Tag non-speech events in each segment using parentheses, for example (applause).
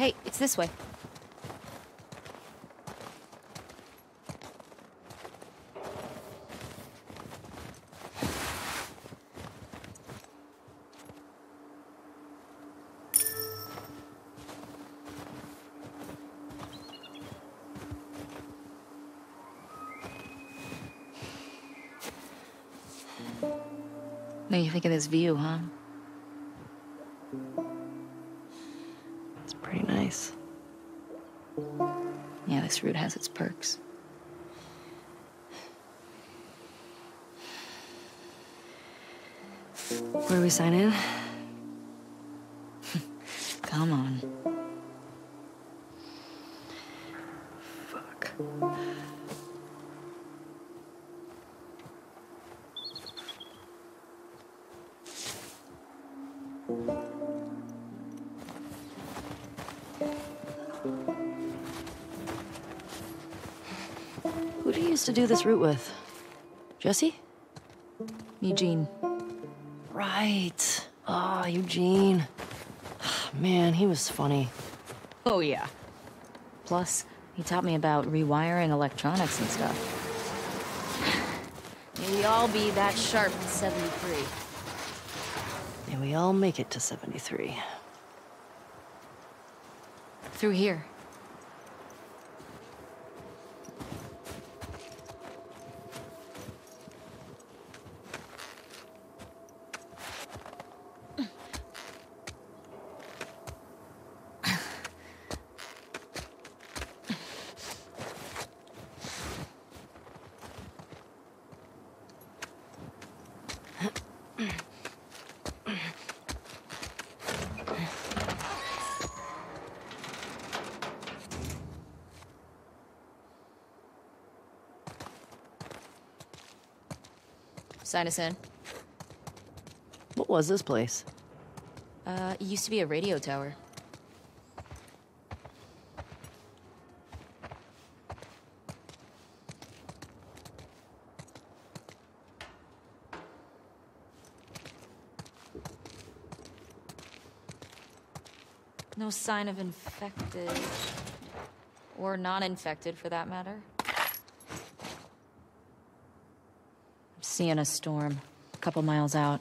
Hey, it's this way. Do you think of this view, huh? Route has its perks. Where do we sign in? (laughs) Come on. To do this route with? Jesse? Eugene. Right. Ah, Eugene. Man, he was funny. Oh, yeah. Plus, he taught me about rewiring electronics and stuff. May we all be that sharp in 73. May we all make it to 73. Through here. Sign us in. What was this place? Uh, it used to be a radio tower. No sign of infected. Or non-infected, for that matter. I'm seeing a storm. A couple miles out.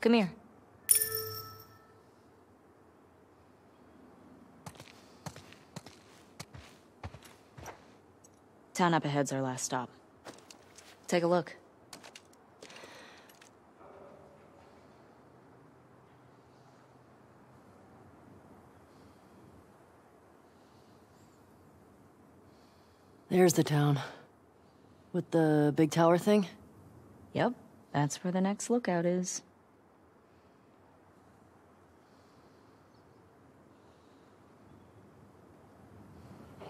Come here. Town up ahead's our last stop. Take a look. There's the town. With the big tower thing? Yep, that's where the next lookout is.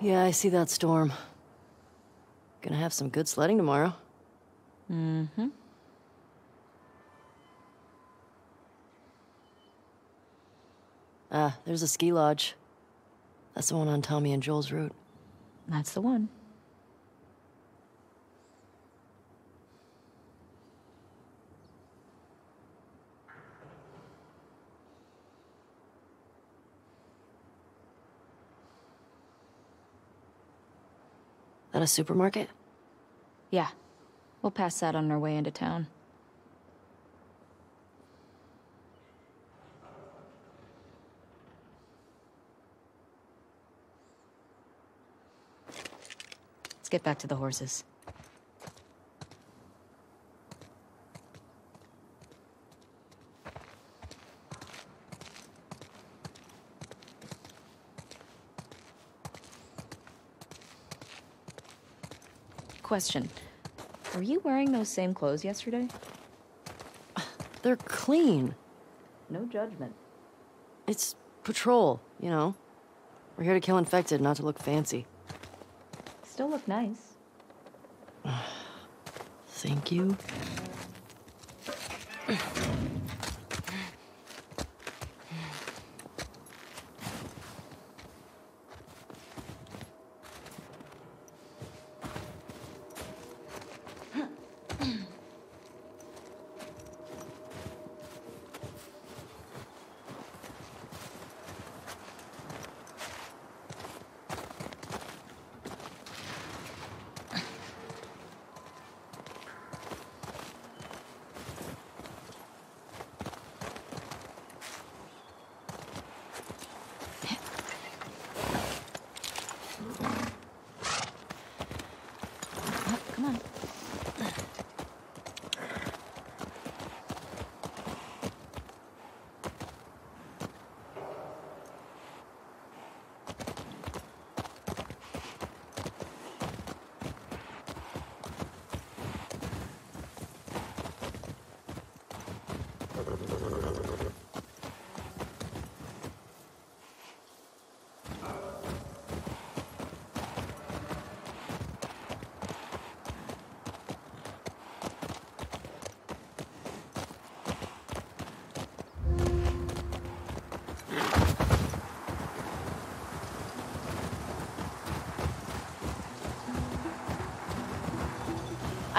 Yeah, I see that storm. Gonna have some good sledding tomorrow. Mm-hmm. Ah, there's a ski lodge. That's the one on Tommy and Joel's route. That's the one. A supermarket? Yeah. We'll pass that on our way into town. Let's get back to the horses. Question. Were you wearing those same clothes yesterday? (sighs) They're clean. No judgment. It's patrol, you know? We're here to kill infected, not to look fancy. Still look nice. (sighs) Thank you. Oh, come on. I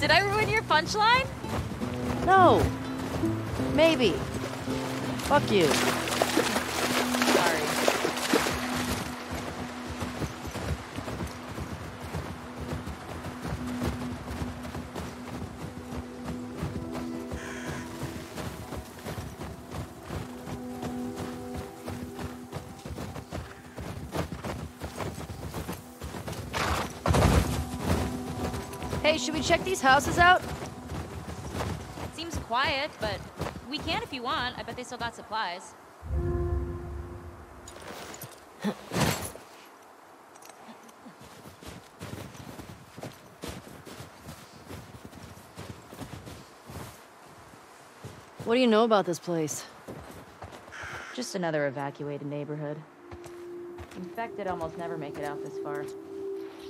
Did I ruin your punchline? No. Maybe. Fuck you. Should we check these houses out? It seems quiet, but we can if you want. I bet they still got supplies. What do you know about this place? Just another evacuated neighborhood. Infected almost never make it out this far.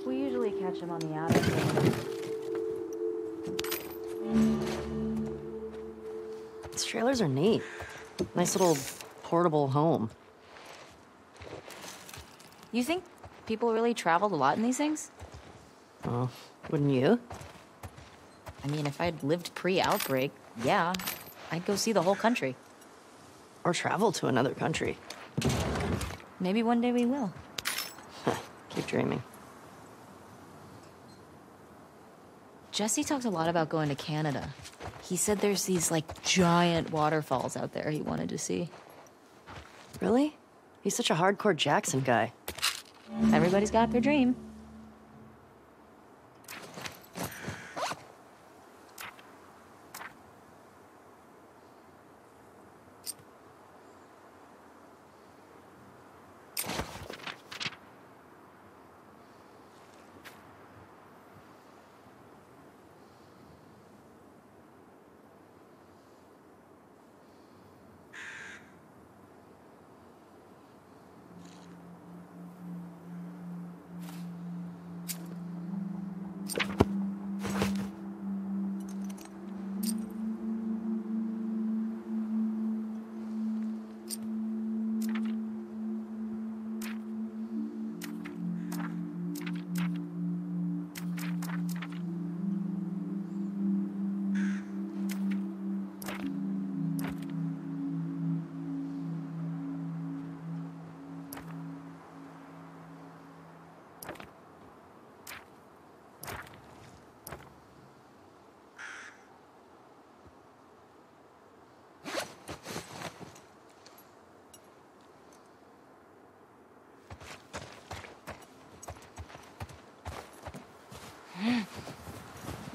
We usually catch them on the outer trailers are neat. Nice little portable home. You think people really traveled a lot in these things? Oh, wouldn't you? I mean, if I'd lived pre-outbreak, yeah, I'd go see the whole country. Or travel to another country. Maybe one day we will. Keep dreaming. Jesse talked a lot about going to Canada. He said there's these like giant waterfalls out there he wanted to see. Really? He's such a hardcore Jackson guy. Everybody's got their dream.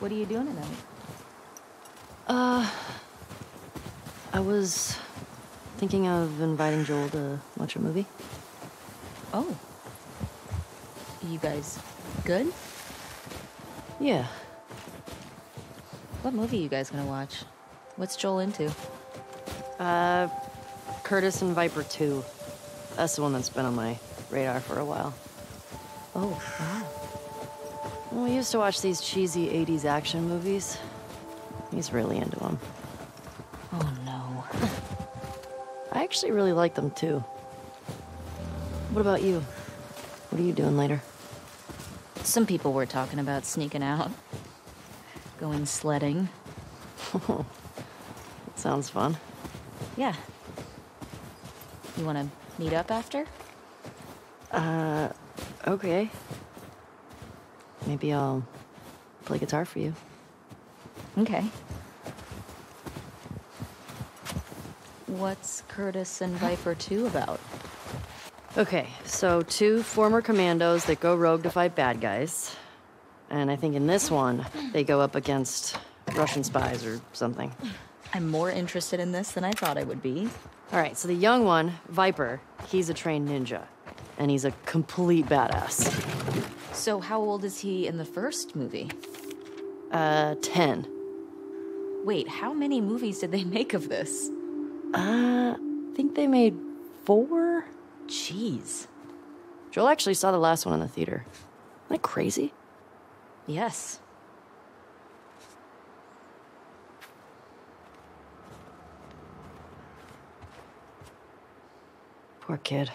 What are you doing tonight? Uh, I was thinking of inviting Joel to watch a movie. Oh. You guys good? Yeah. What movie you guys gonna watch? What's Joel into? Uh, Curtis and Viper 2. That's the one that's been on my radar for a while. Oh, wow. We used to watch these cheesy 80s action movies. He's really into them. Oh no. I actually really like them too. What about you? What are you doing later? Some people were talking about sneaking out. Going sledding. (laughs) that Sounds fun. Yeah. You wanna meet up after? Uh, okay. Maybe I'll play guitar for you. Okay. What's Curtis and Viper 2 about? Okay, so two former commandos that go rogue to fight bad guys. And I think in this one, they go up against Russian spies or something. I'm more interested in this than I thought I would be. All right, so the young one, Viper, he's a trained ninja. And he's a complete badass. So, how old is he in the first movie? Uh, 10. Wait, how many movies did they (laughs) make of this? Uh, I think they made four? Jeez. Joel actually saw the last one in the theater. Isn't that crazy? Yes. Poor kid.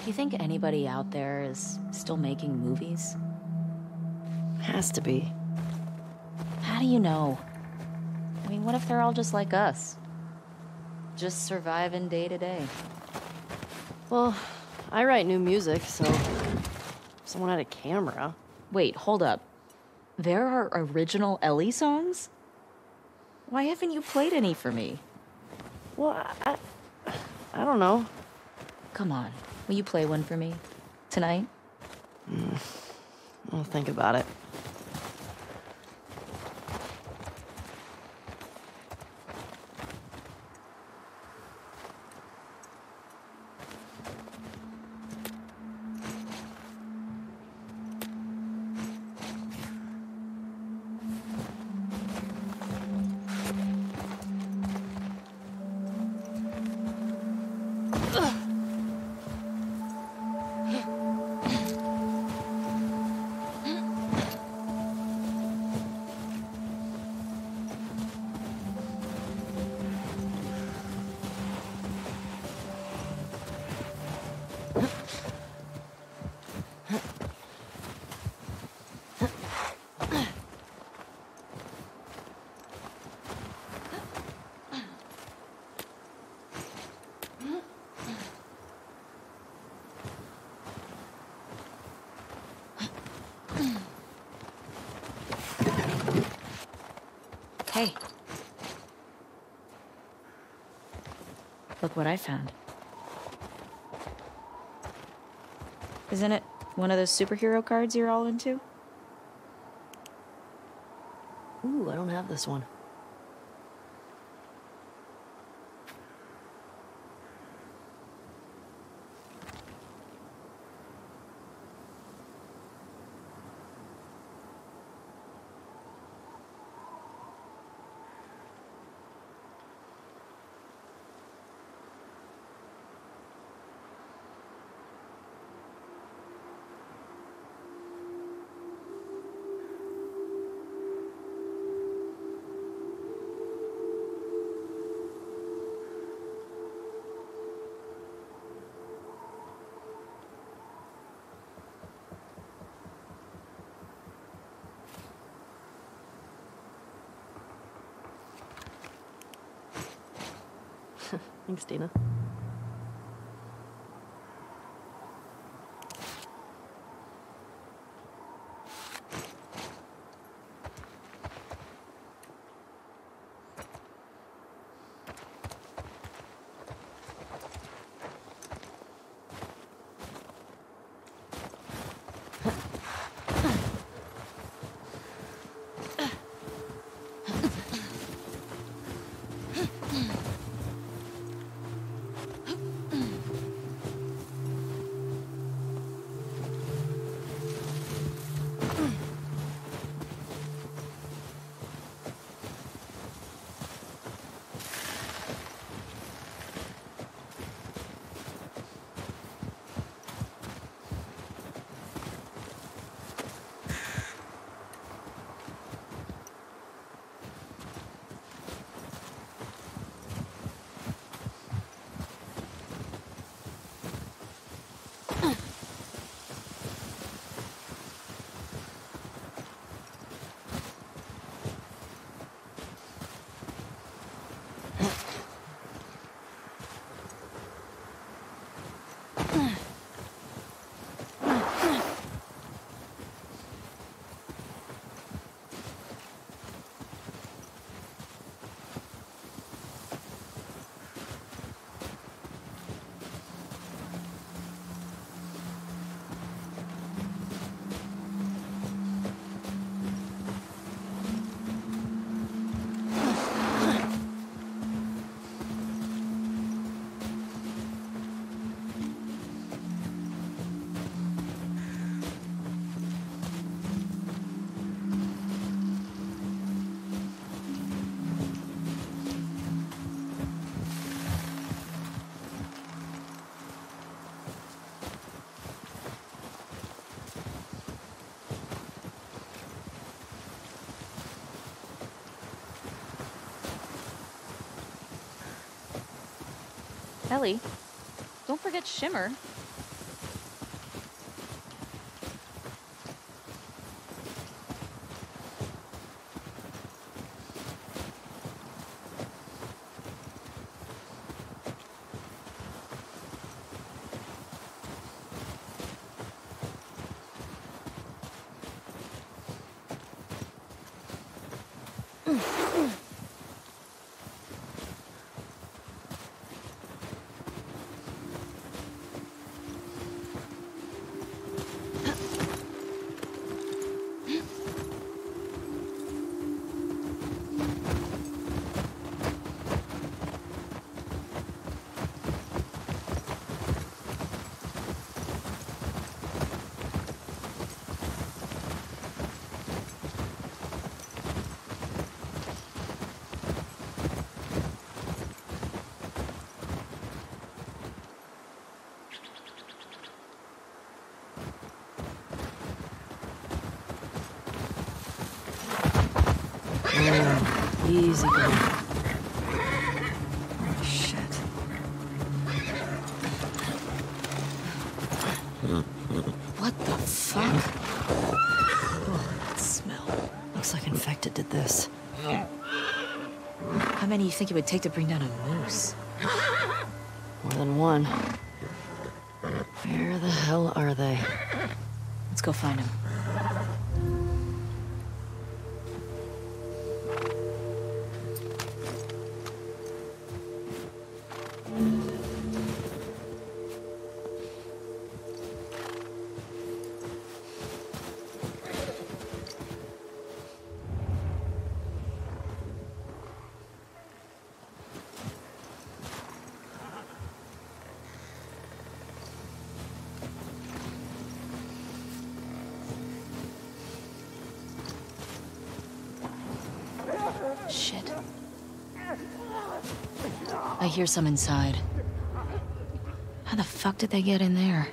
Do you think anybody out there is still making movies? Has to be. How do you know? I mean, what if they're all just like us? Just surviving day to day. Well, I write new music, so someone had a camera. Wait, hold up. There are original Ellie songs? Why haven't you played any for me? Well, I, I, I don't know. Come on, will you play one for me? Tonight? Mm. I'll think about it. What I found. Isn't it one of those superhero cards you're all into? Ooh, I don't have this one. Thanks, Dina. Ellie, don't forget Shimmer. Easy girl. Shit. What the fuck? Oh, that smell. Looks like infected did this. How many do you think it would take to bring down a moose? More than one. Where the hell are they? Let's go find him. I hear some inside. How the fuck did they get in there?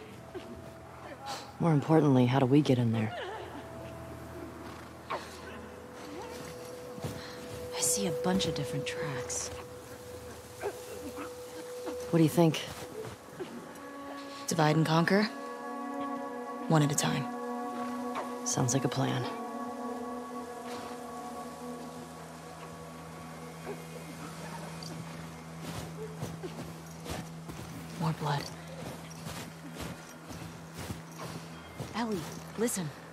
More importantly, how do we get in there? I see a bunch of different tracks. What do you think? Divide and conquer? One at a time. Sounds like a plan. Listen.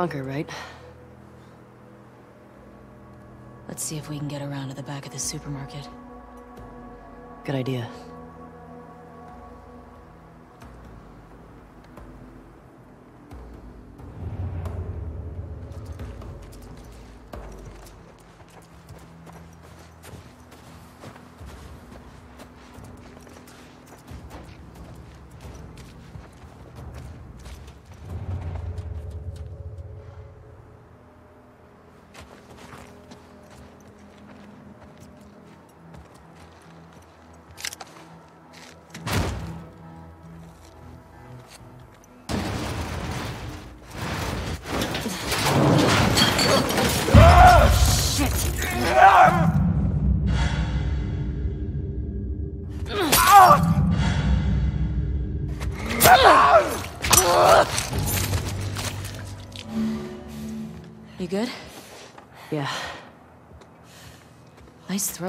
Conquer, right? Let's see if we can get around to the back of the supermarket. Good idea.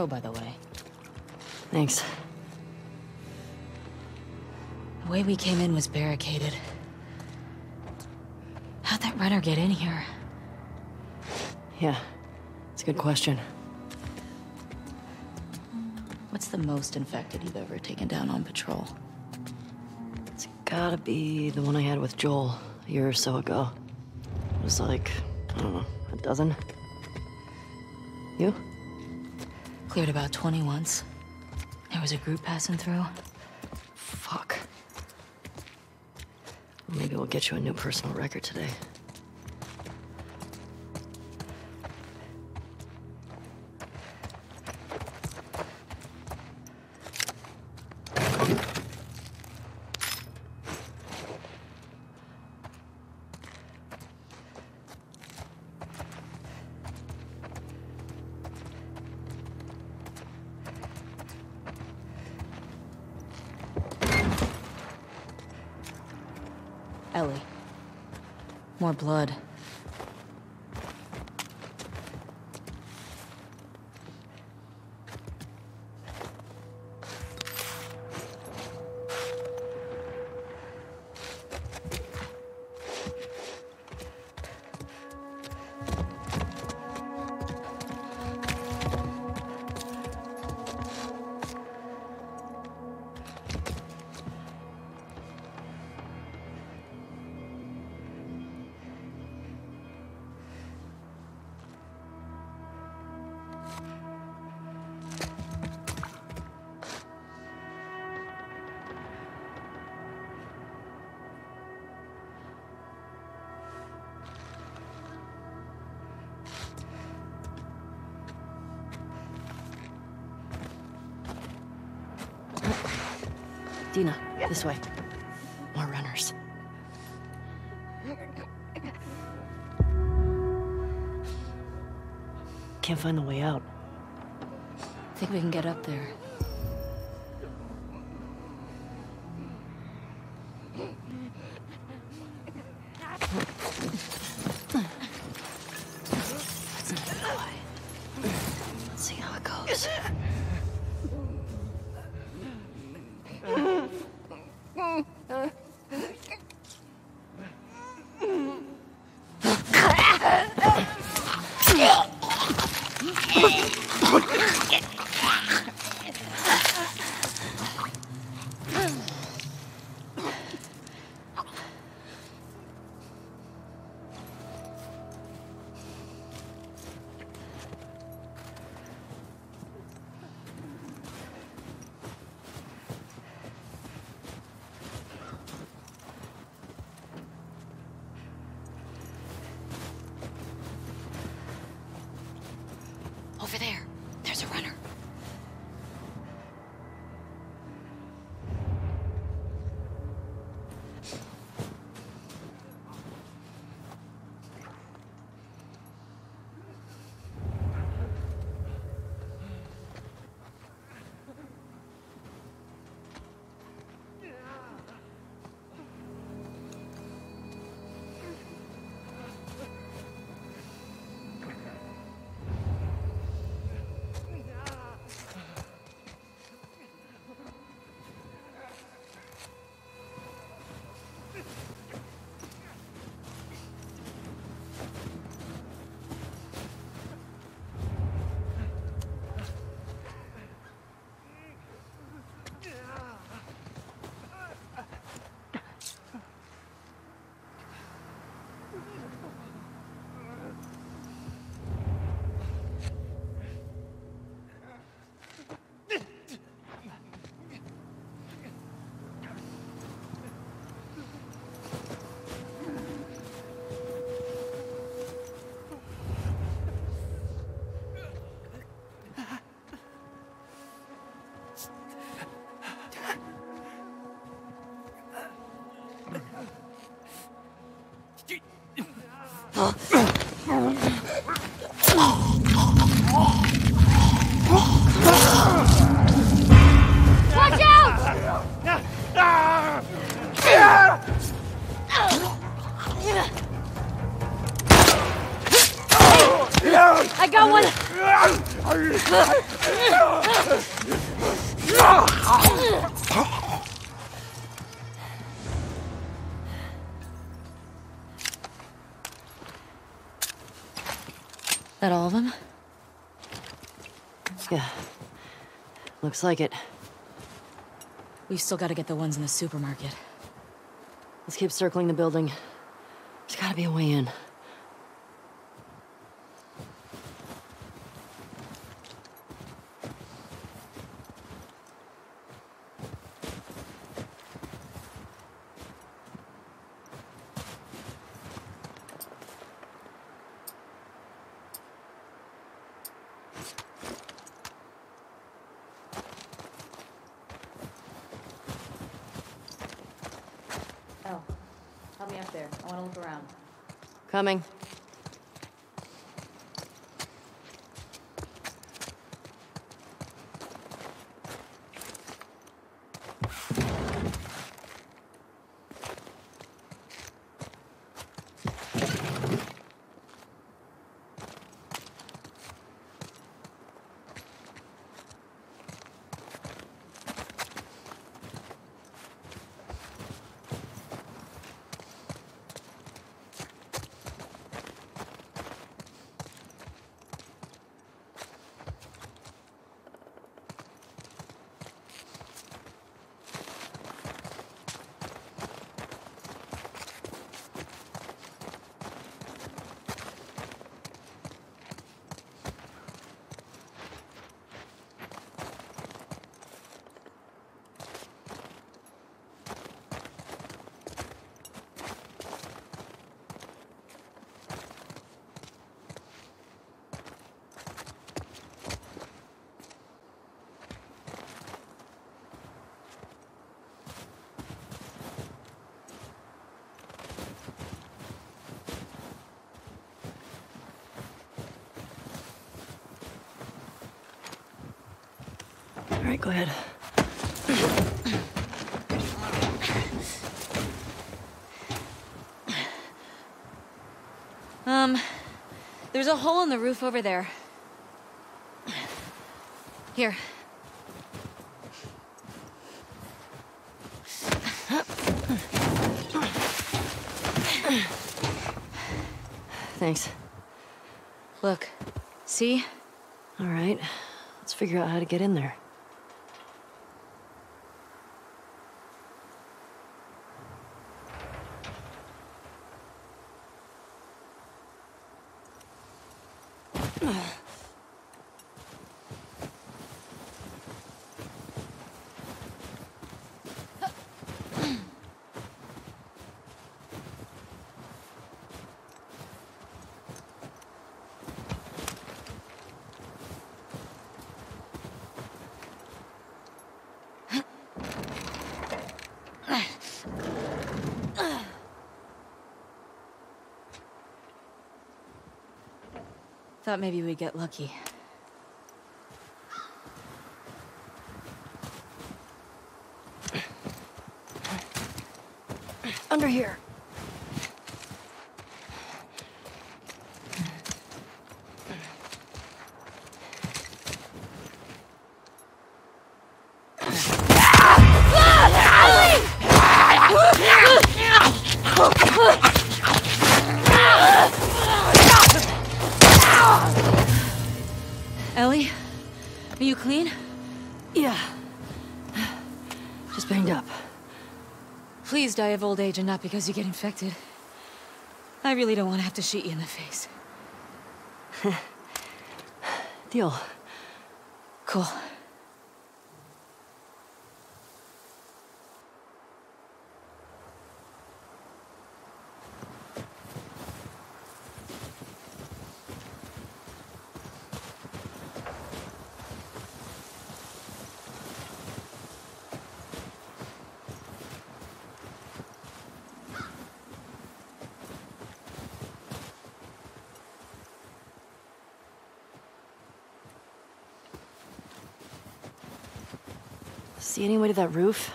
Throw, by the way. thanks. The way we came in was barricaded. How'd that runner get in here? Yeah, it's a good question. What's the most infected you've ever taken down on patrol? It's gotta be the one I had with Joel a year or so ago. It was like, I don't know, a dozen? Cleared about 20 once. There was a group passing through. Fuck. Maybe we'll get you a new personal record today. Blood. This way. More runners. Can't find the way out. Think we can get up there. Watch Looks like it. We've still got to get the ones in the supermarket. Let's keep circling the building. There's gotta be a way in. Oh, help me up there. I want to look around. Coming. Go ahead. Um, there's a hole in the roof over there. Here. Thanks. Look. See? All right. Let's figure out how to get in there. Thought maybe we'd get lucky. Under here. Of old age and not because you get infected. I really don't want to have to shoot you in the face. (laughs) Deal. Cool. See any way to that roof?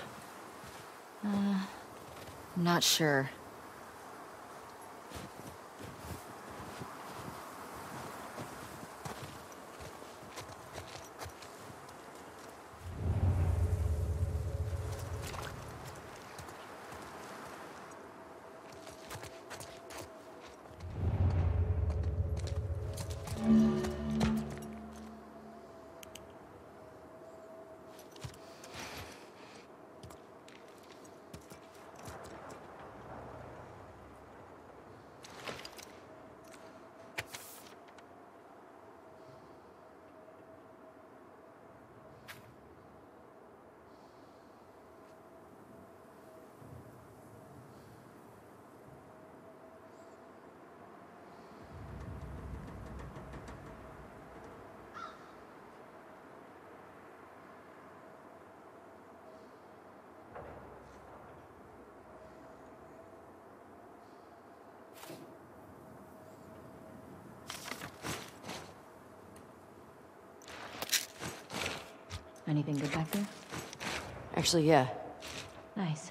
I'm not sure. Anything good back there? Actually, yeah. Nice.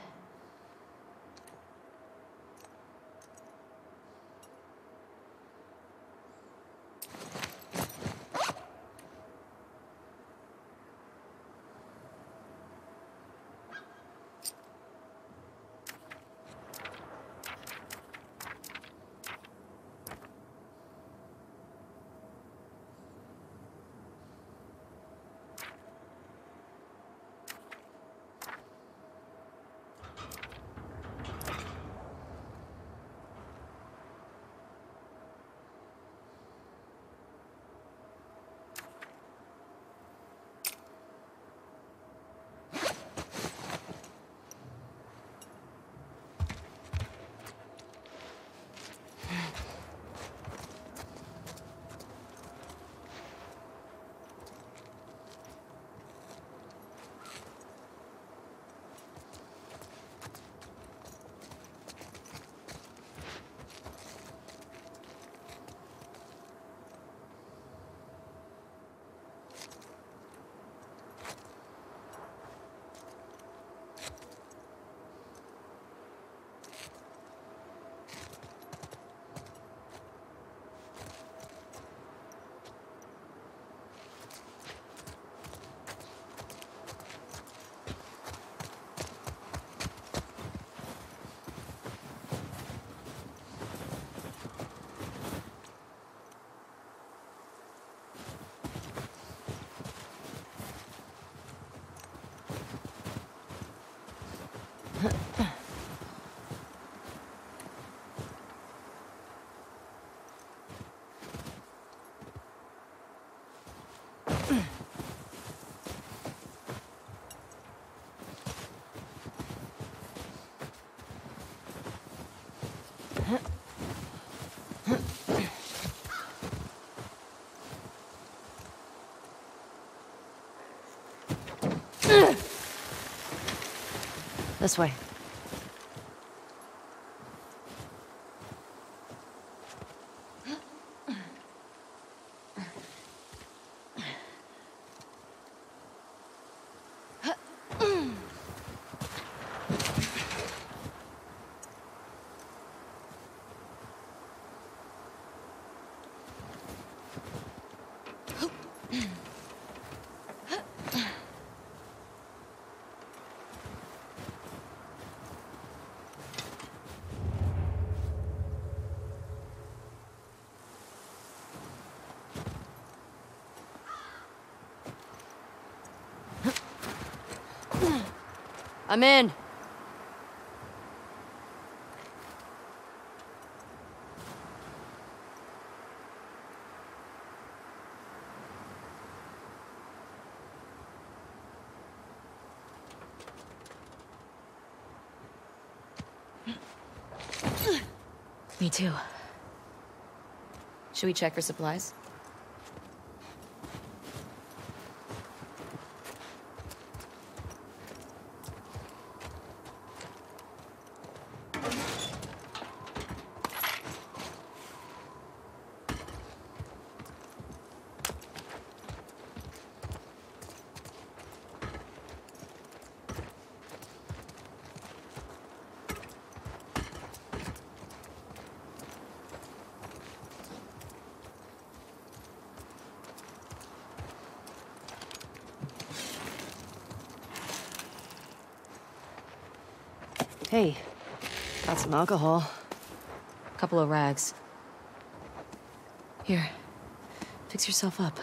This way. I'm in. Me too. Should we check for supplies? Hey, got some alcohol. Couple of rags. Here, fix yourself up.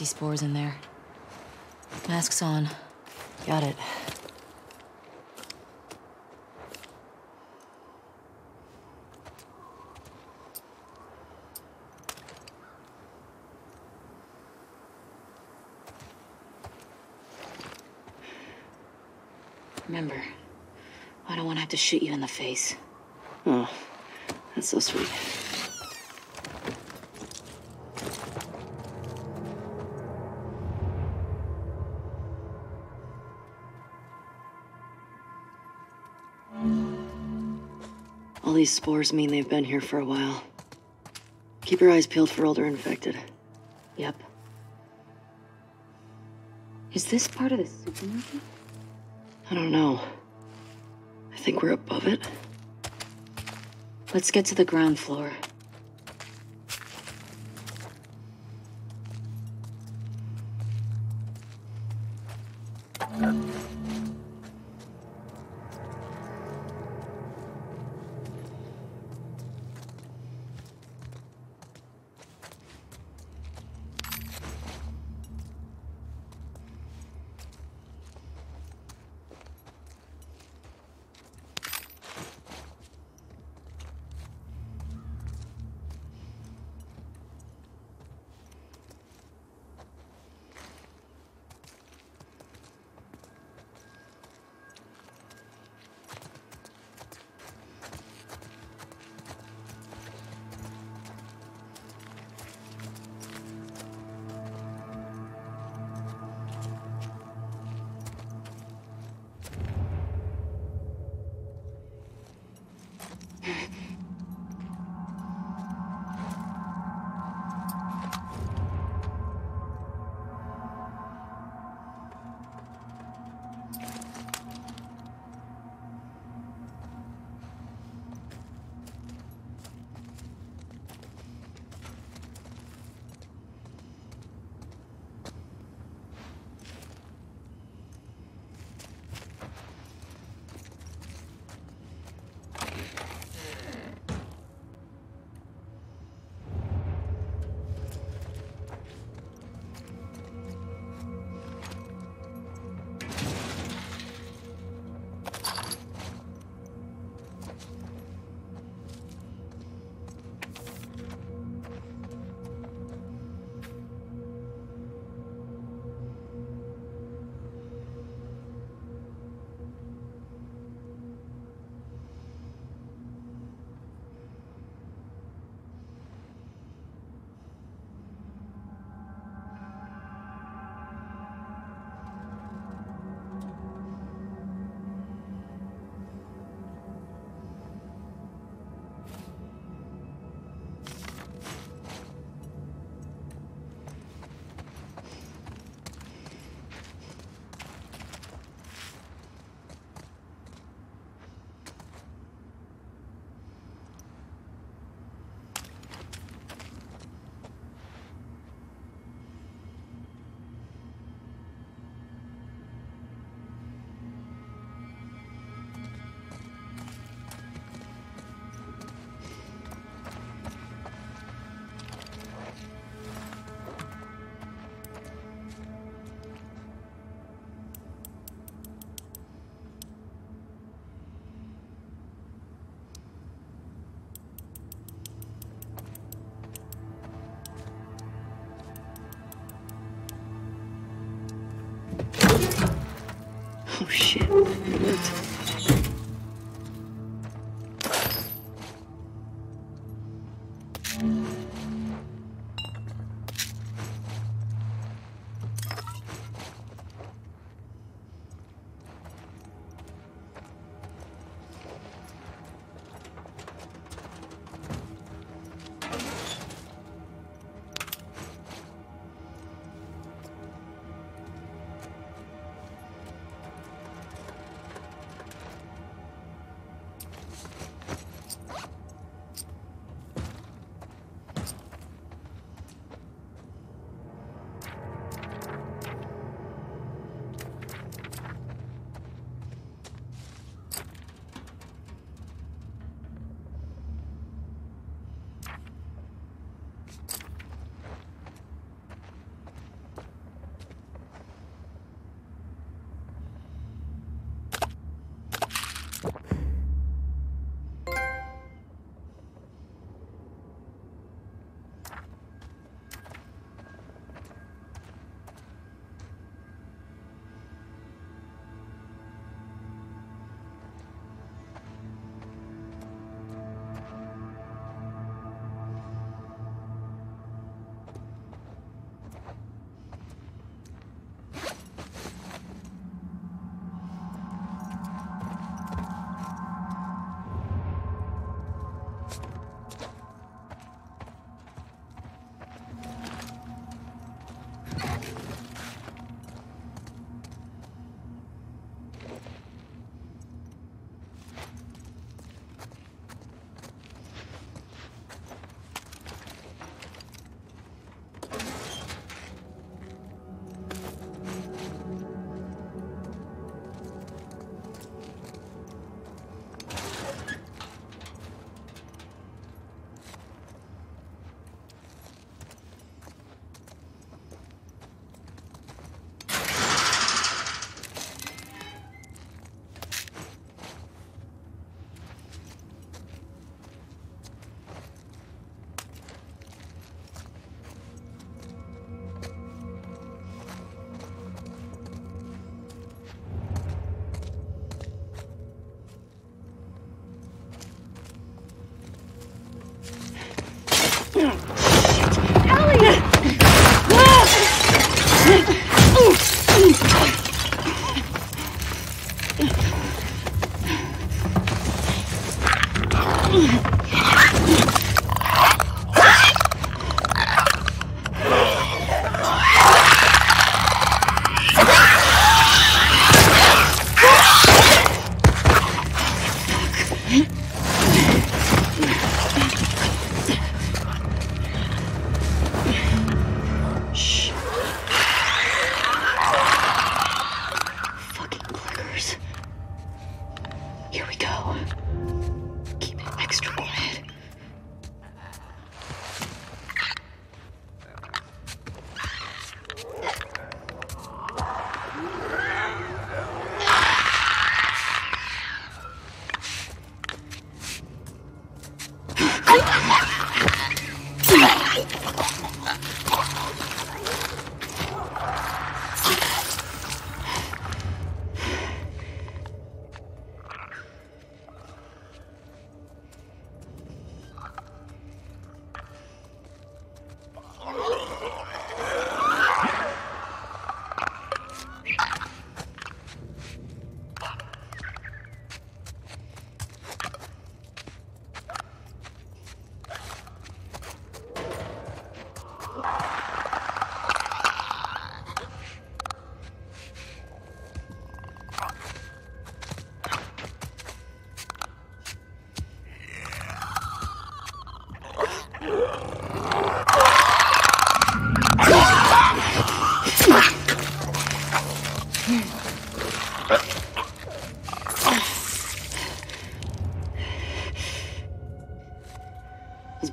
I see spores in there. Masks on. Got it. Remember, I don't want to have to shoot you in the face. Oh, that's so sweet. These spores mean they've been here for a while. Keep your eyes peeled for older infected. Yep. Is this part of the supermarket? I don't know. I think we're above it. Let's get to the ground floor.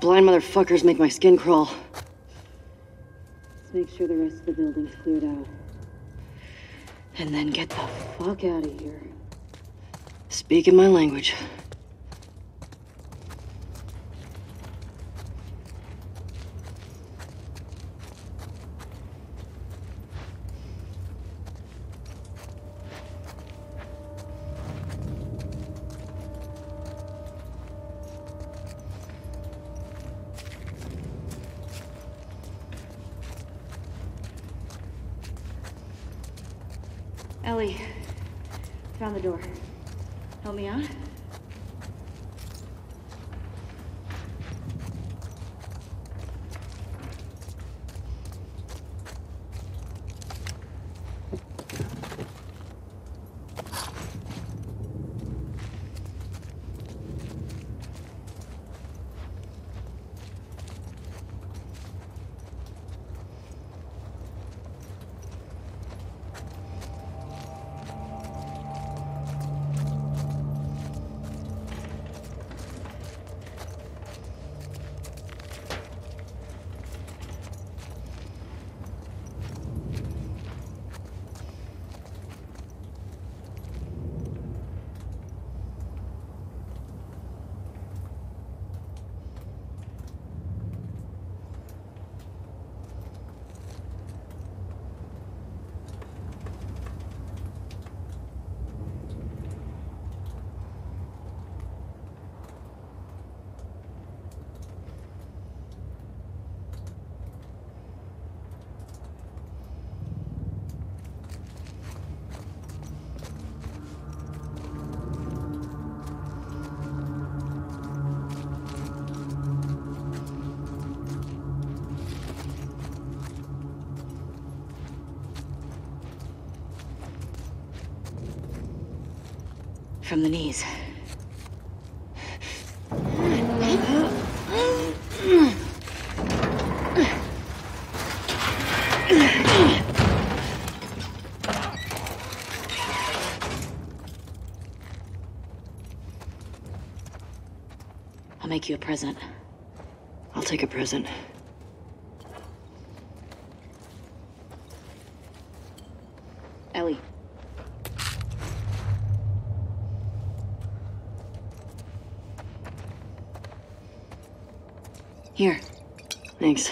Blind motherfuckers make my skin crawl. Let's make sure the rest of the building's cleared out. And then get the fuck out of here. Speaking my language. Ellie, found the door. Help me out? From the knees. I'll make you a present. I'll take a present. Ellie. Here. Thanks.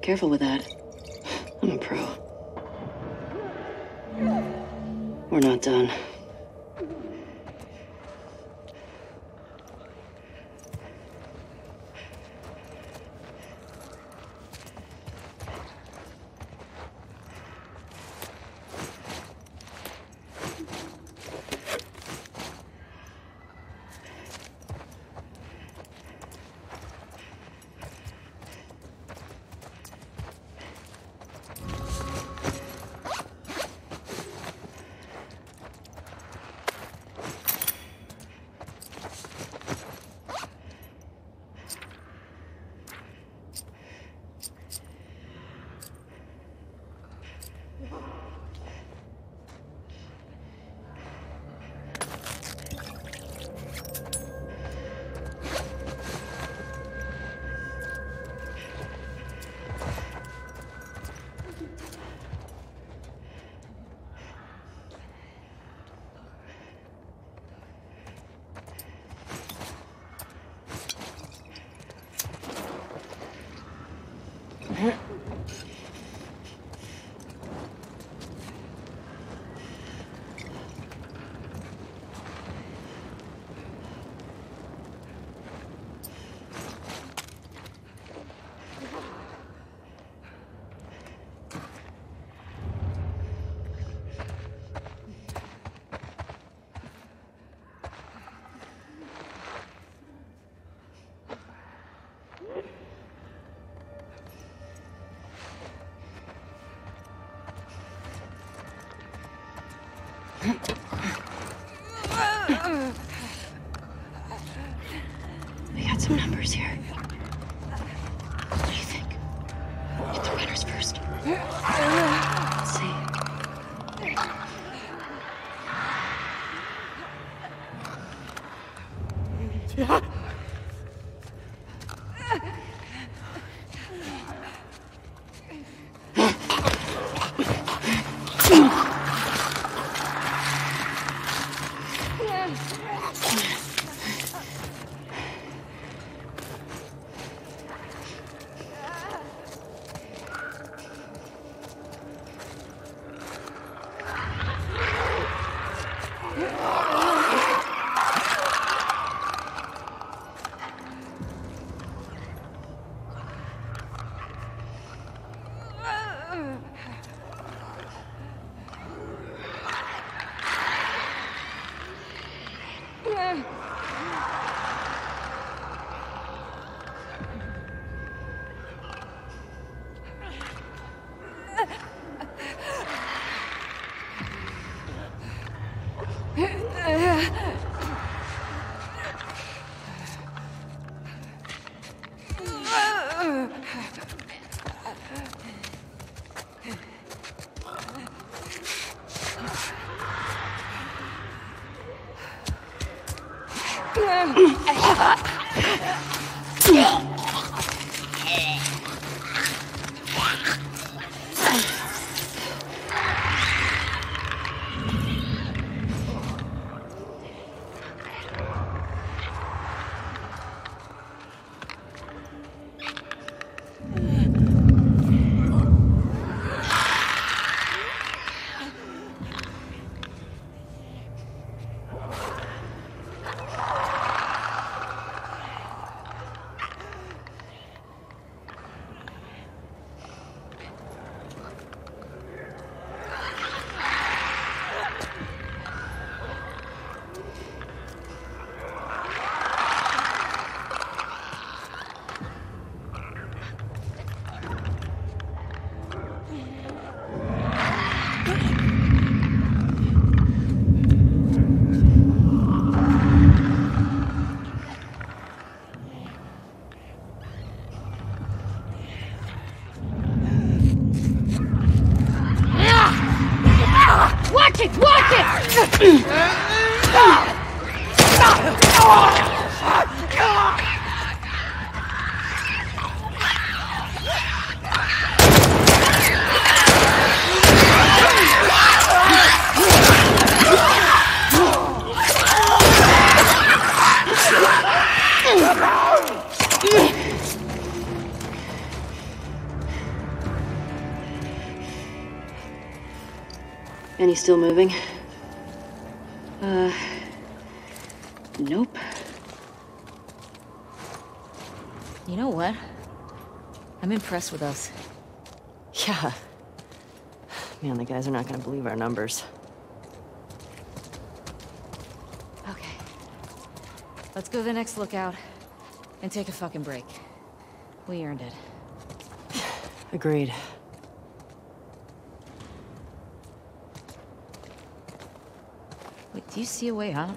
Careful with that. I'm a pro. We're not done. Uh -uh. Impressed with us. Yeah. Man, the guys are not gonna believe our numbers. Okay. Let's go to the next lookout and take a fucking break. We earned it. (sighs) Agreed. Wait, do you see a way out?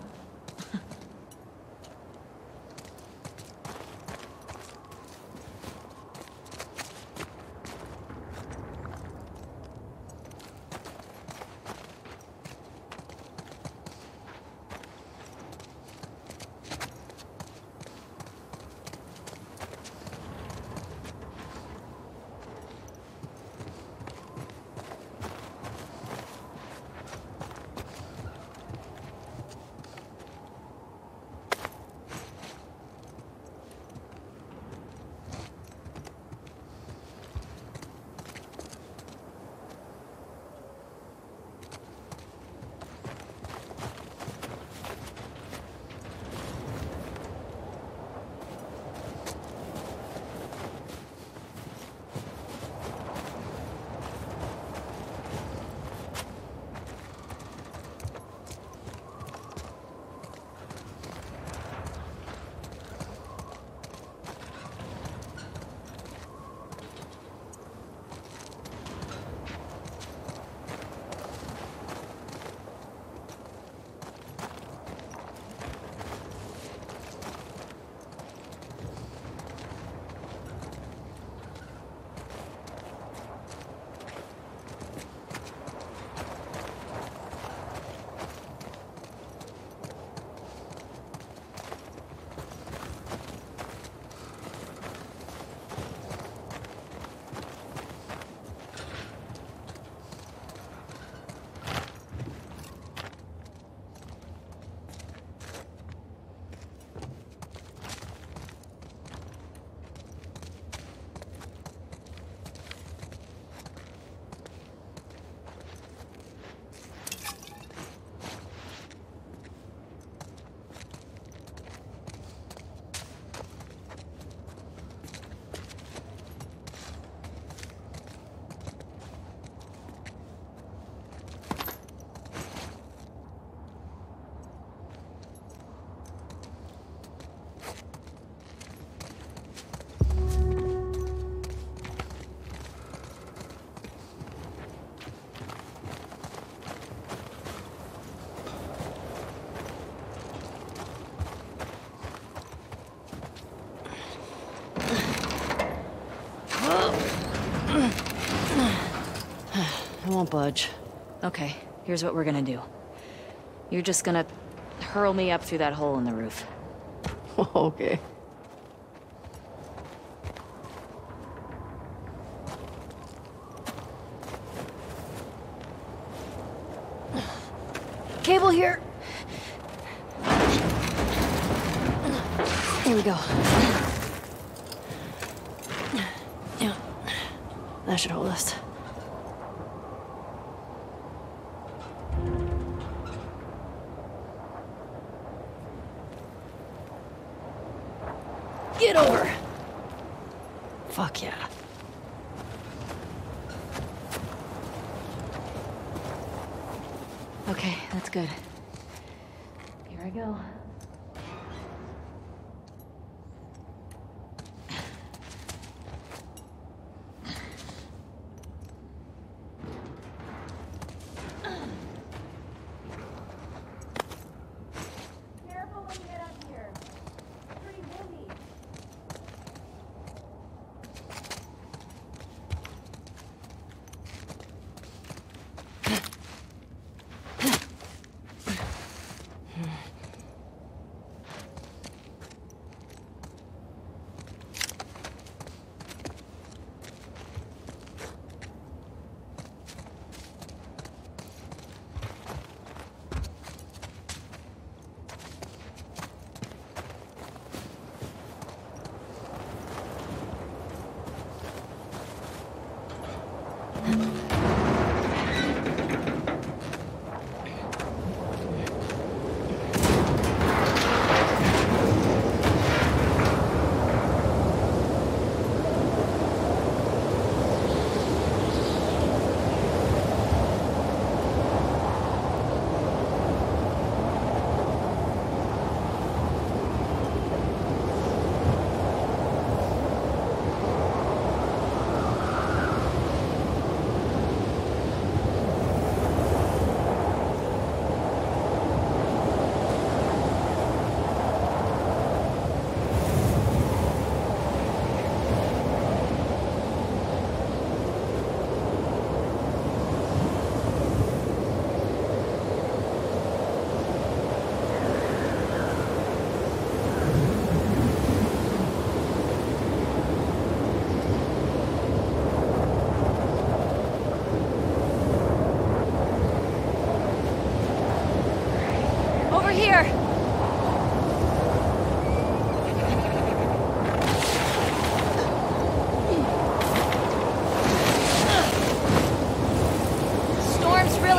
Won't budge. Okay, here's what we're gonna do. You're just gonna hurl me up through that hole in the roof. (laughs) okay.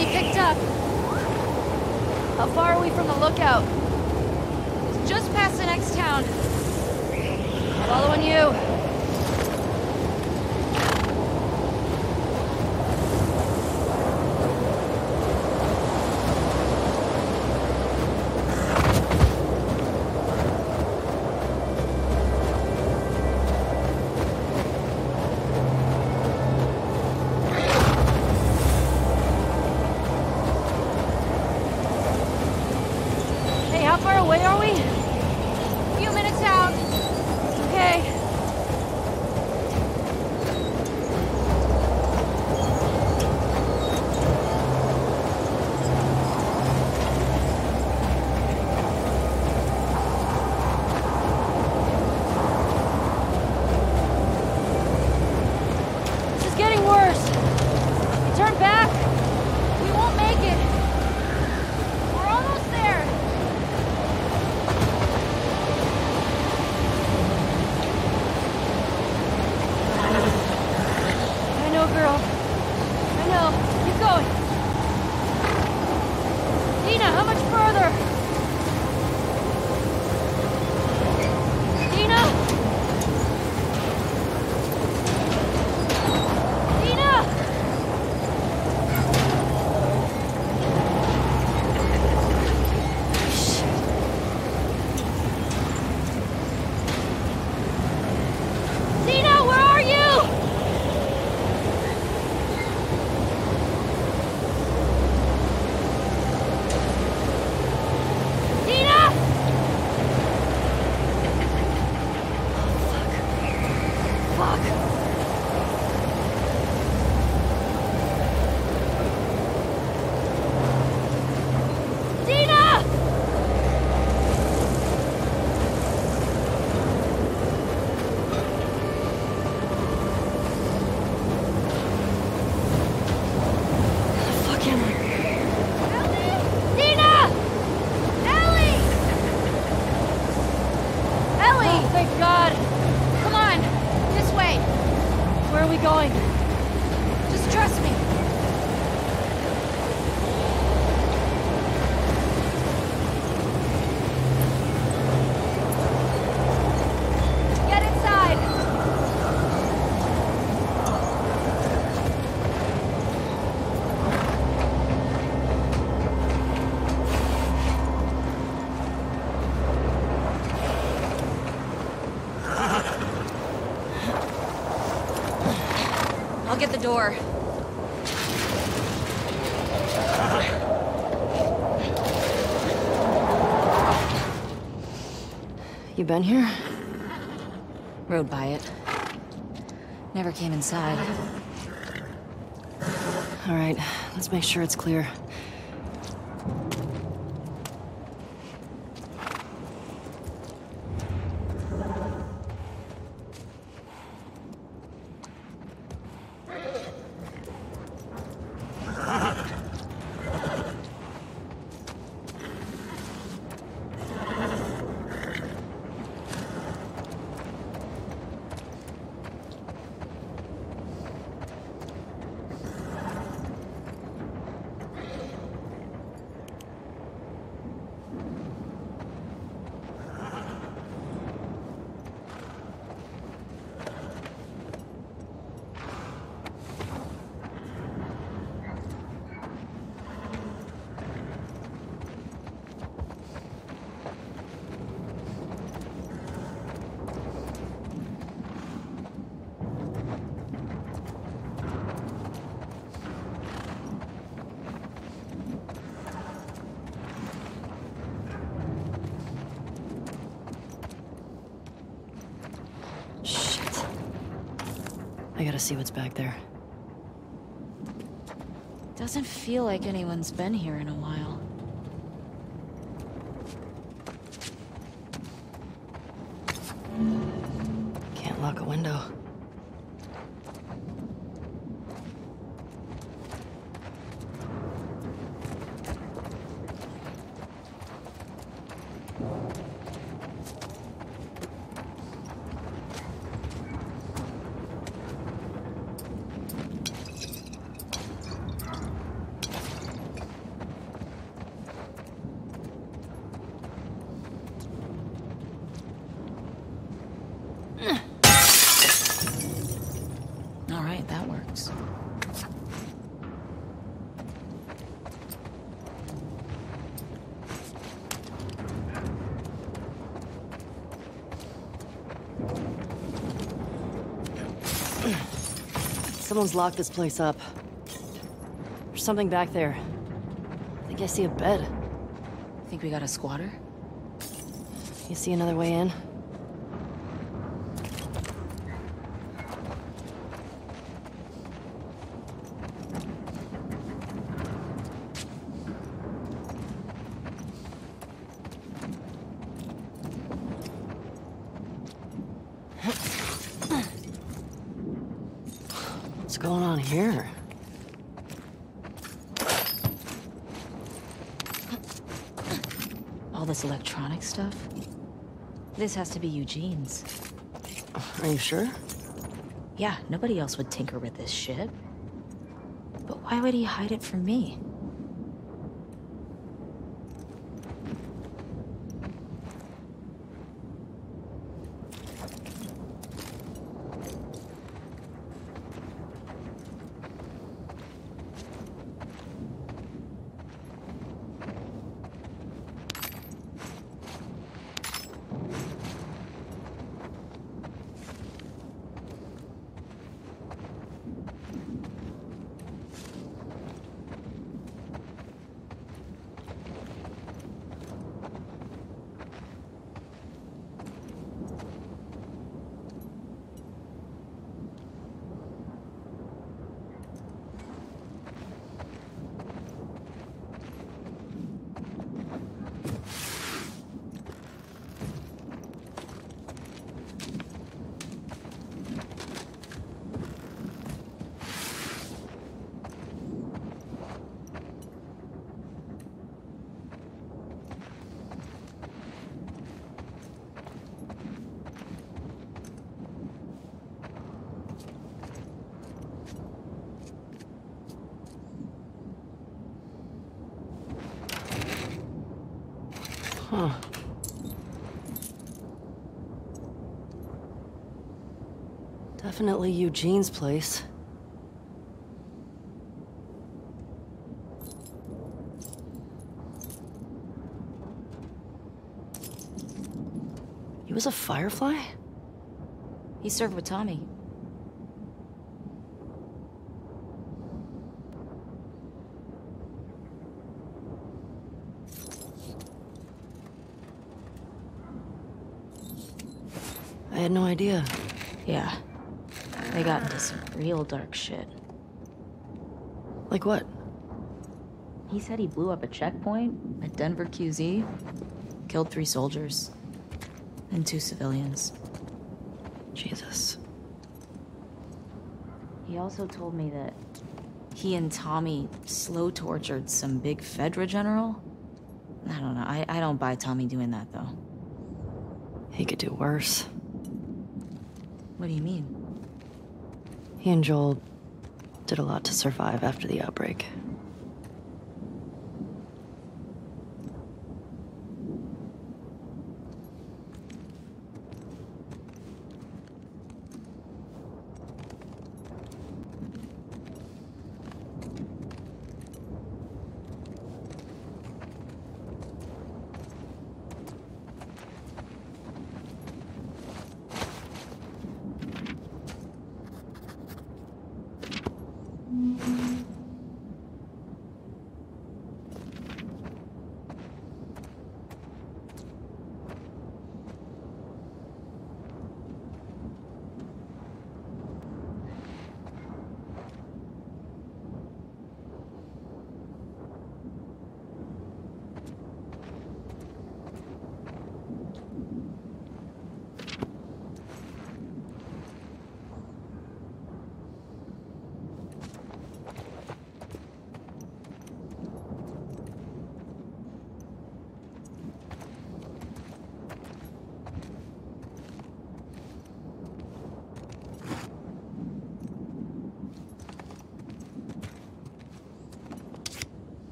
Really picked up. How far are we from the lookout? It's just past the next town. Following you. Door. You been here? Rode by it. Never came inside. All right, let's make sure it's clear. Shit. I gotta see what's back there. Doesn't feel like anyone's been here in a while. Can't lock a window. Someone's locked this place up. There's something back there. I think I see a bed. Think we got a squatter? You see another way in? What's going on here? All this electronic stuff? This has to be Eugene's. Are you sure? Yeah, nobody else would tinker with this shit. But why would he hide it from me? Definitely Eugene's place. He was a firefly? He served with Tommy. I had no idea. Yeah. They got into some real dark shit. Like what? He said he blew up a checkpoint at Denver QZ, killed three soldiers, and two civilians. Jesus. He also told me that he and Tommy slow tortured some big Fedra general. I don't know. I, I don't buy Tommy doing that, though. He could do worse. What do you mean? He and Joel did a lot to survive after the outbreak.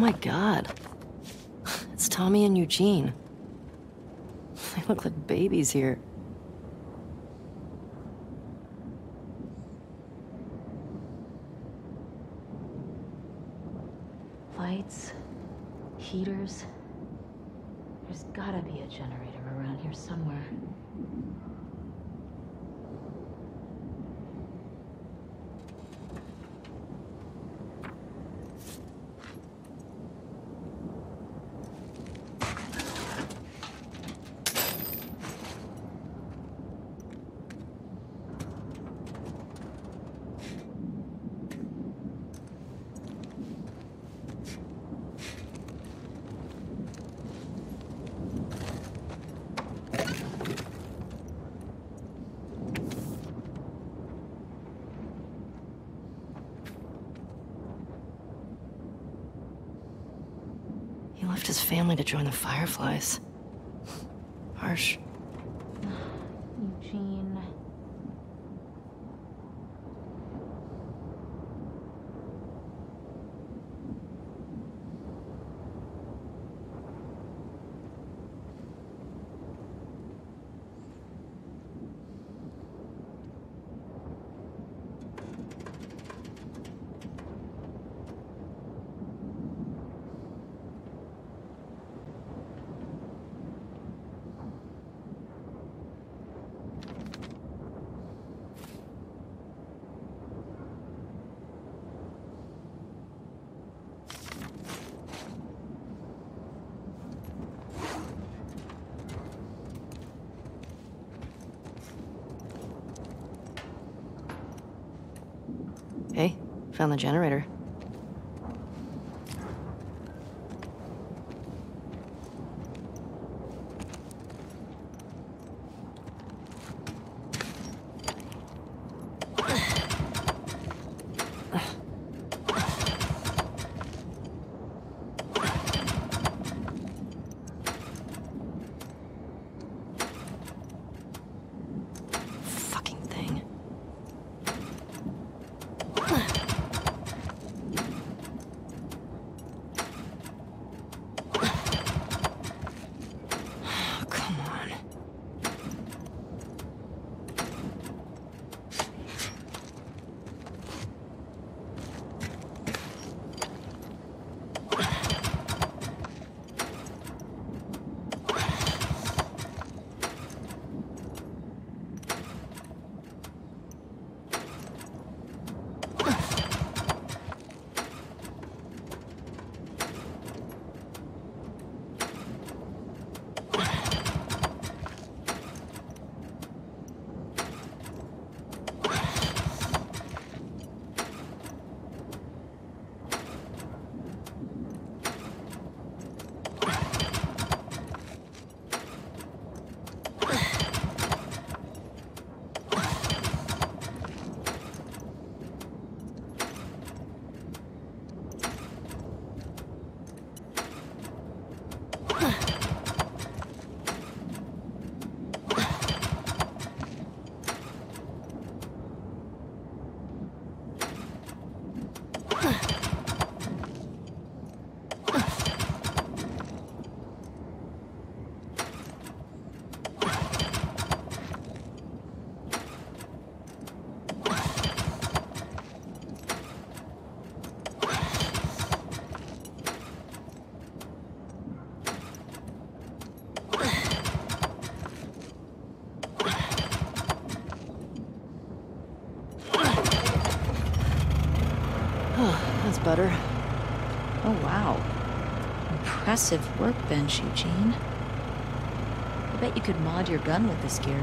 My god. It's Tommy and Eugene. They look like babies here. Lights, heaters. There's gotta be a generator around here somewhere. He left his family to join the Fireflies. Harsh. Eugene. Hey, found the generator. Workbench, Eugene. I bet you could mod your gun with this gear.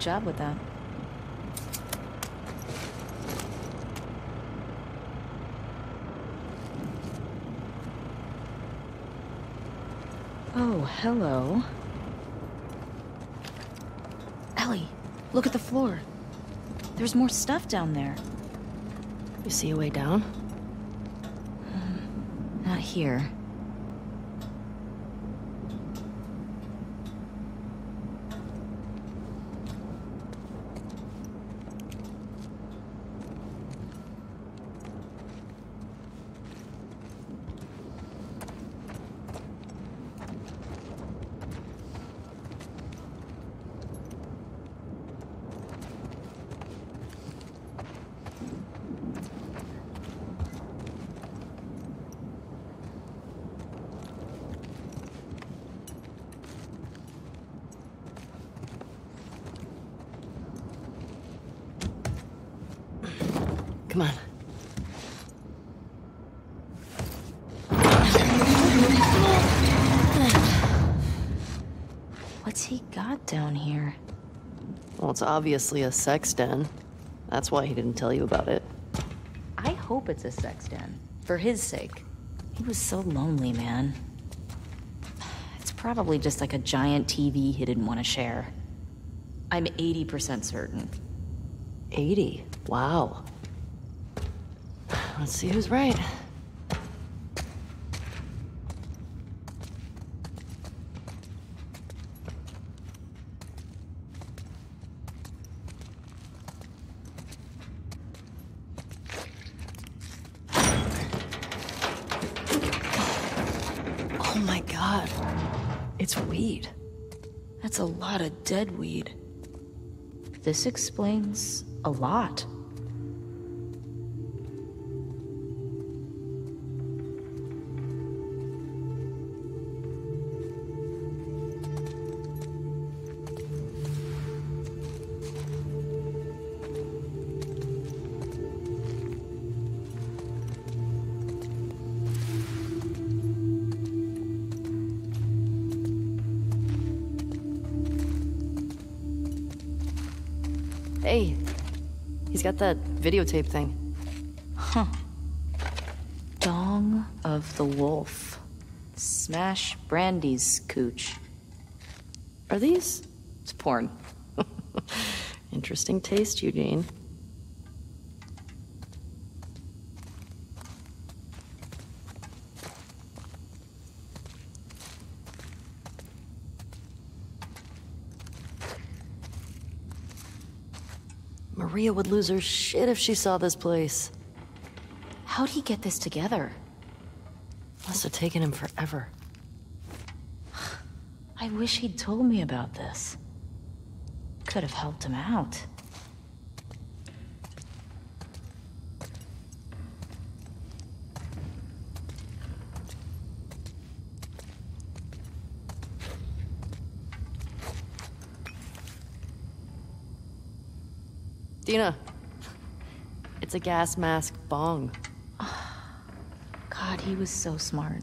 Good job with that. Oh, hello. Ellie, look at the floor. There's more stuff down there. You see a way down? Not here. Come on. What's he got down here? Well, it's obviously a sex den. That's why he didn't tell you about it. I hope it's a sex den. For his sake. He was so lonely, man. It's probably just like a giant TV he didn't want to share. I'm 80% certain. 80. Wow. Let's see who's right. Oh my god. It's weed. That's a lot of dead weed. This explains a lot. Videotape thing. Huh. Dong of the Wolf. Smash Brandy's cooch. Are these It's porn. (laughs) interesting taste, Eugene? Maria would lose her shit if she saw this place. How'd he get this together? Must have taken him forever. I wish he'd told me about this. Could have helped him out. Dina, it's a gas mask bong. (sighs) God, he was so smart.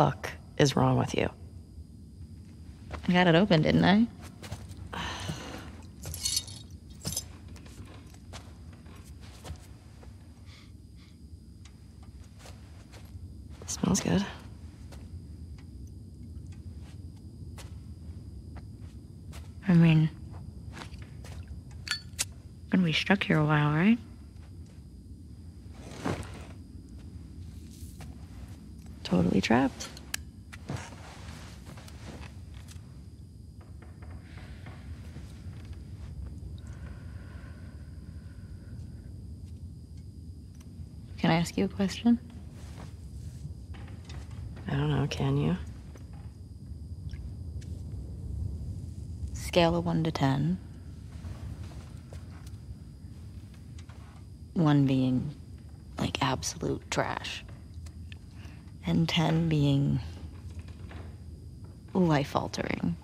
fuck is wrong with you? I got it open, didn't I? Smells good. I mean. Gonna be stuck here a while, right? Totally trapped. Can I ask you a question? I don't know, can you? Scale of 1 to 10. 1 being like absolute trash. And 10 being life altering.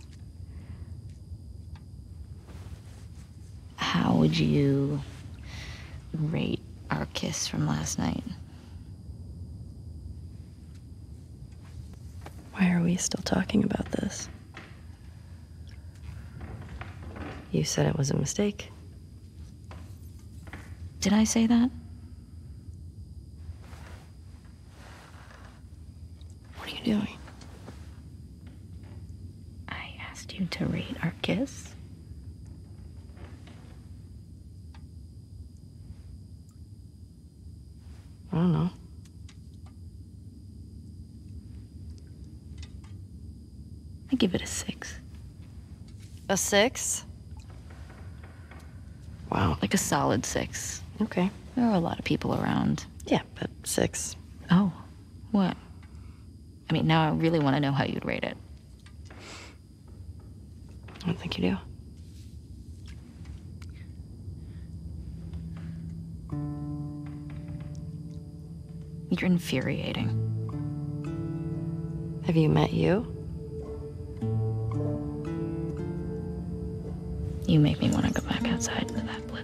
How would you rate our kiss from last night? Still talking about this? You said it was a mistake. Did I say that? What are you doing? I asked you to rate our kiss. I don't know. I give it a six. A six? Wow. Like a solid six. Okay. There are a lot of people around. Yeah, but six. Oh, what? I mean, now I really want to know how you'd rate it. I don't think you do. You're infuriating. Have you met you? You make me want to go back outside into that blizzard.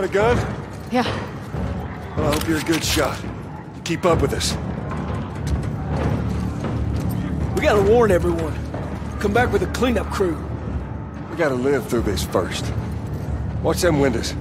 got a gun? Yeah. Well, I hope you're a good shot. Keep up with us. We gotta warn everyone. Come back with a cleanup crew. We gotta live through this first. Watch them windows.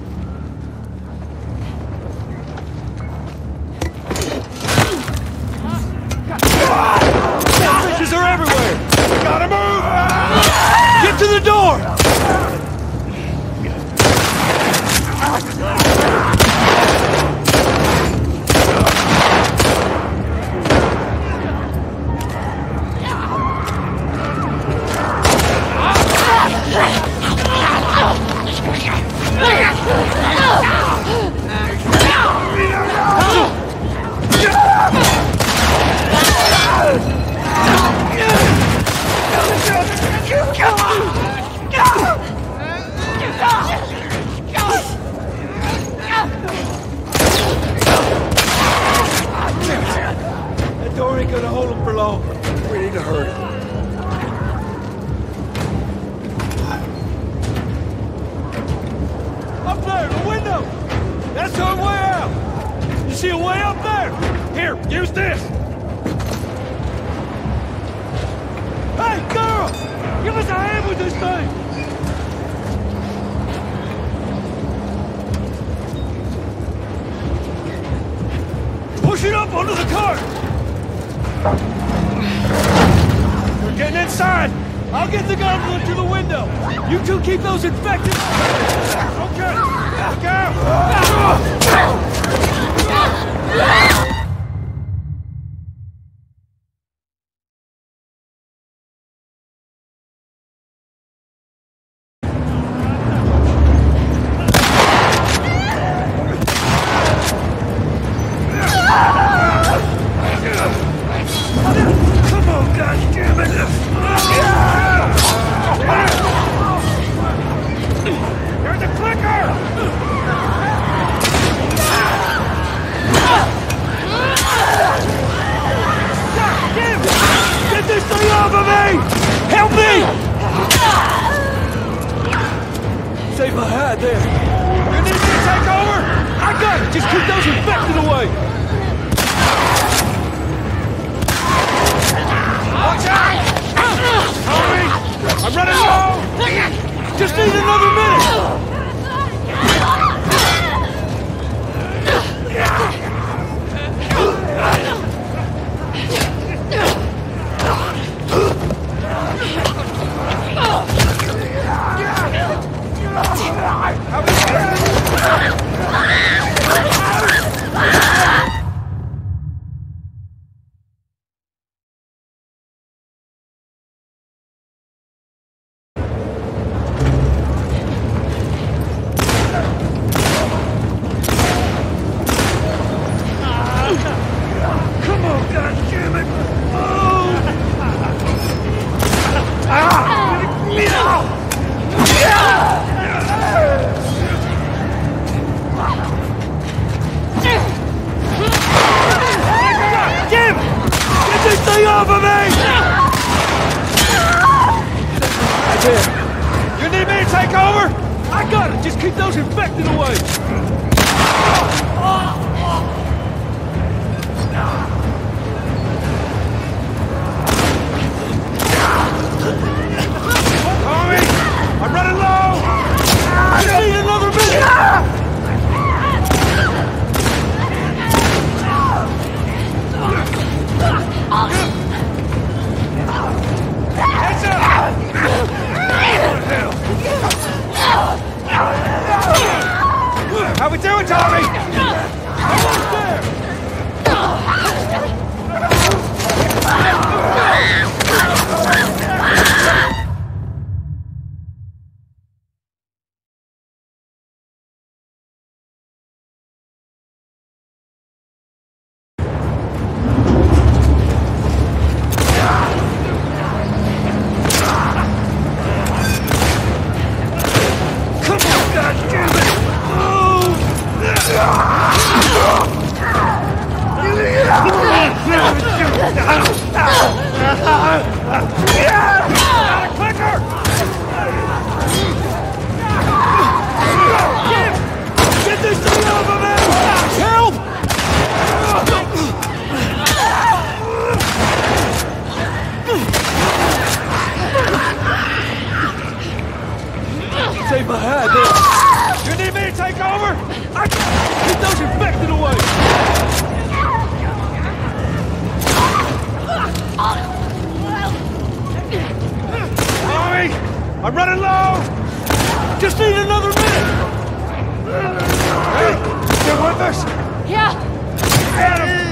I'm running low! Just need another minute! Hey, you with us? Yeah! Adam!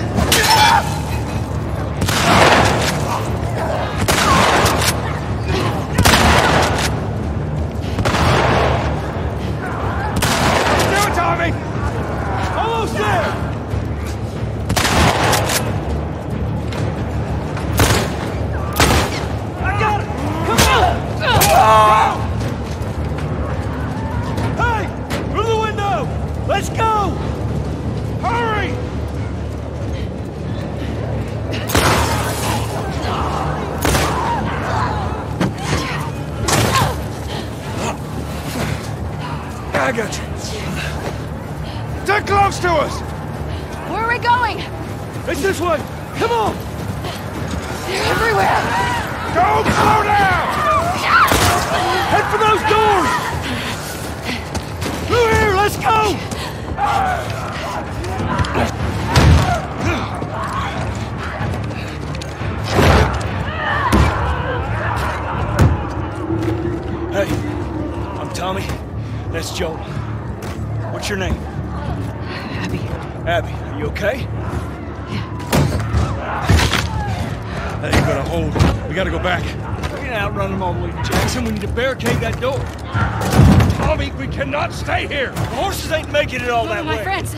it all that my way. My friends,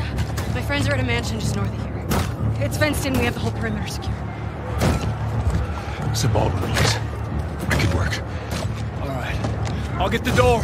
my friends are at a mansion just north of here. It's fenced in. We have the whole perimeter secure. It's a ball release. We could work. All right, I'll get the door.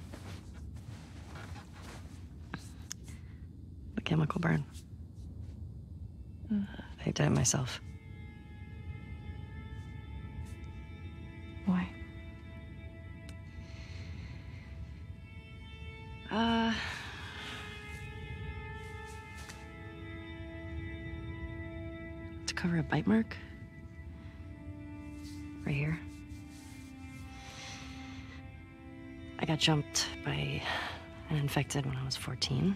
Chemical burn. I did it myself. Why? Uh. To cover a bite mark. Right here. I got jumped by an infected when I was 14.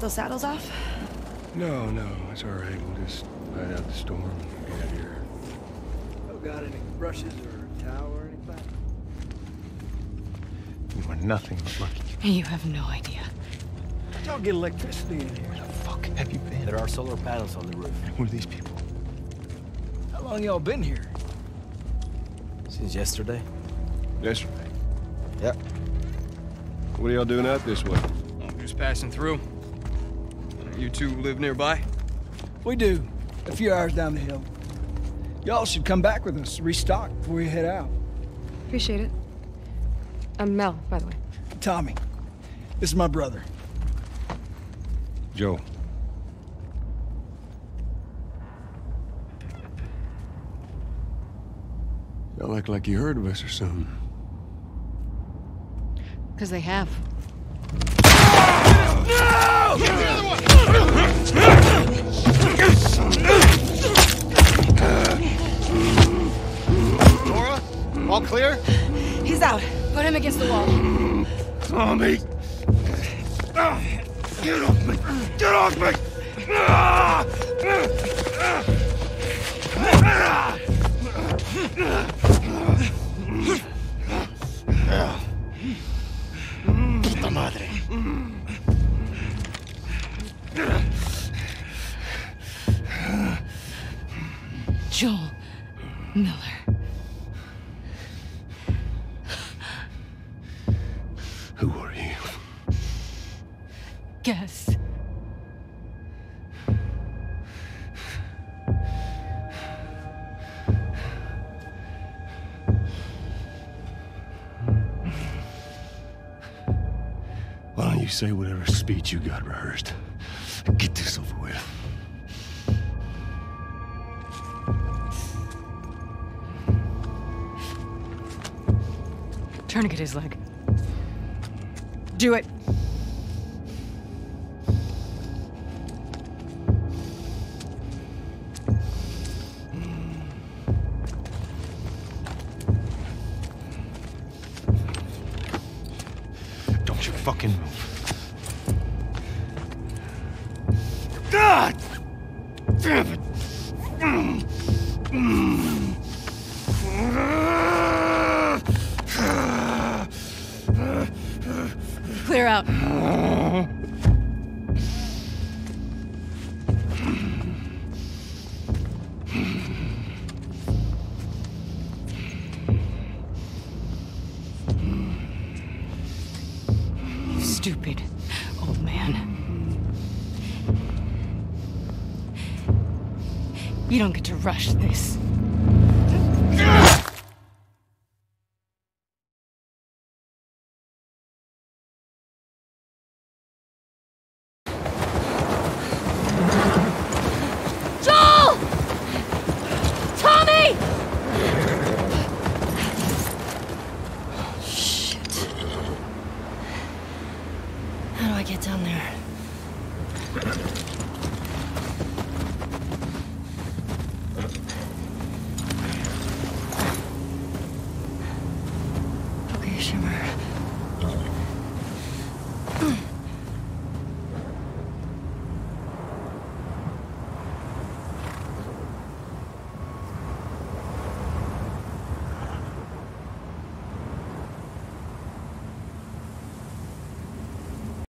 Get those saddles off? No, no, it's all right. We'll just ride out the storm and get out of here. Oh, got any brushes or towel or anything? You are nothing but lucky. You have no idea. Y'all get electricity in here. Where the fuck have you been? There are solar panels on the roof. Who are these people? How long y'all been here? Since yesterday? Yesterday. Yep. What are y'all doing out this way? I'm just passing through. You two live nearby? We do. A few hours down the hill. Y'all should come back with us, restock before we head out. Appreciate it. I'm Mel, by the way. Tommy, this is my brother. Joel. Y'all act like you heard of us or something. Because they have. Nora? All clear? He's out. Put him against the wall. Tommy! Get off me! Get off me! Puta madre. Speech you got rehearsed? Get this over with. Tourniquet his leg. Do it. Don't get